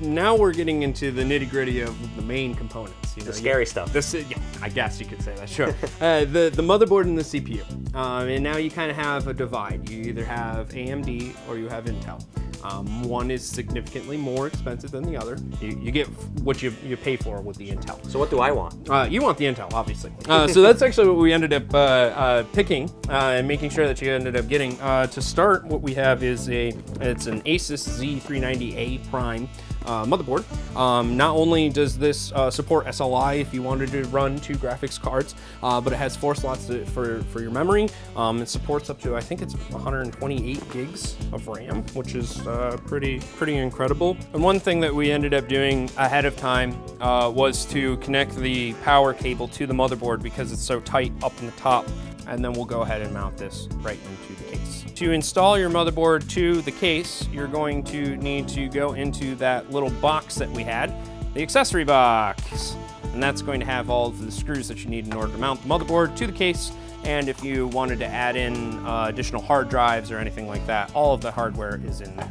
now we're getting into the nitty gritty of the main components. You know, The scary you- stuff. This, yeah, I guess you could say that. Sure. uh, the the motherboard and the CPU, um, and now you kind of have a divide. You either have AMD or you have Intel. Um, one is significantly more expensive than the other. You, you get what you, you pay for with the Intel. So what do I want? Uh, you want the Intel, obviously. Uh, so that's actually what we ended up uh, uh, picking uh, and making sure that you ended up getting. Uh, to start, what we have is a it's an Asus Z390A Prime. Uh, motherboard. Um, not only does this uh, support SLI if you wanted to run two graphics cards, uh, but it has four slots to, for, for your memory. Um, it supports up to I think it's 128 gigs of RAM, which is uh, pretty pretty incredible. And one thing that we ended up doing ahead of time uh, was to connect the power cable to the motherboard because it's so tight up in the top. And then we'll go ahead and mount this right into the case. To install your motherboard to the case, you're going to need to go into that little box that we had, the accessory box. And that's going to have all of the screws that you need in order to mount the motherboard to the case. And if you wanted to add in uh, additional hard drives or anything like that, all of the hardware is in there.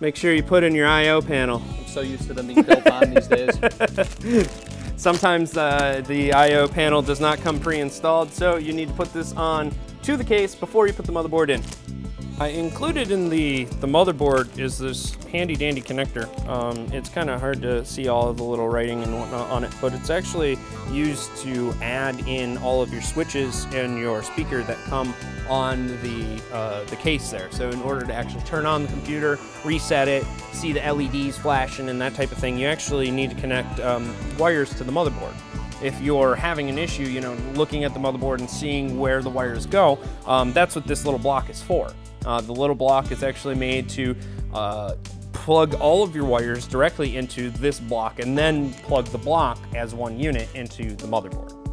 Make sure you put in your I.O. panel. I'm so used to them being built on these days. Sometimes uh, the I.O. panel does not come pre-installed, so you need to put this on to the case before you put the motherboard in. I included in the, the motherboard is this handy dandy connector. Um, it's kind of hard to see all of the little writing and whatnot on it, but it's actually used to add in all of your switches and your speaker that come on the, uh, the case there. So in order to actually turn on the computer, reset it, see the LEDs flashing and that type of thing, you actually need to connect um, wires to the motherboard if you're having an issue, you know, looking at the motherboard and seeing where the wires go, um, that's what this little block is for. Uh, the little block is actually made to uh, plug all of your wires directly into this block and then plug the block as one unit into the motherboard.